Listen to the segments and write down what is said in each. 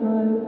When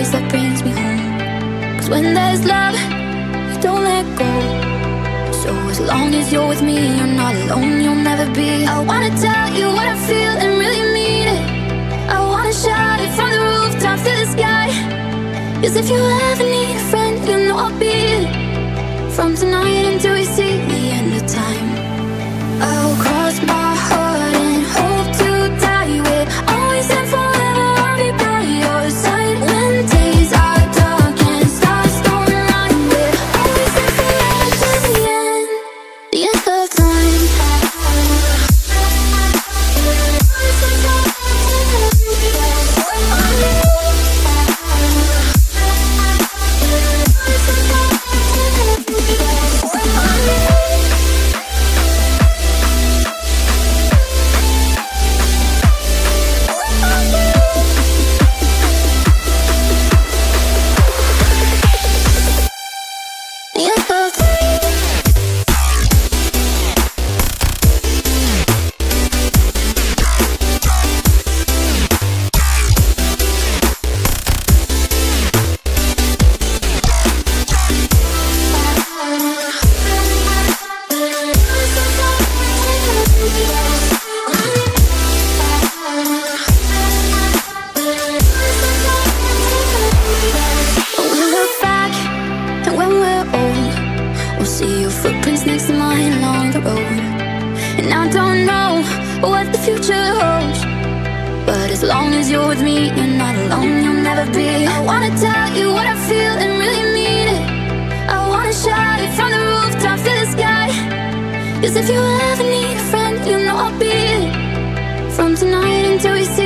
that brings me home. Cause when there's love, you don't let go. So as long as you're with me, you're not alone, you'll never be. I wanna tell you what I feel and really mean it. I wanna shout it from the rooftops to the sky. Cause if you ever need a friend, you know I'll be it. From tonight with me, you're not alone, you'll never be. I wanna tell you what I feel and really mean it. I wanna shout it from the rooftops to the sky. Cause if you ever need a friend, you know I'll be it. From tonight until we see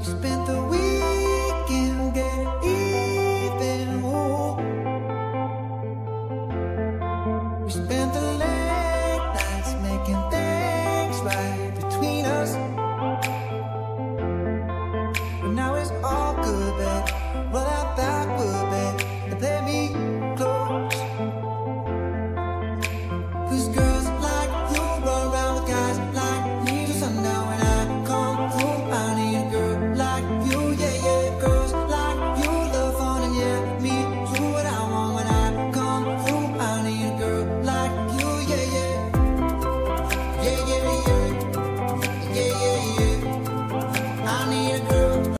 Spend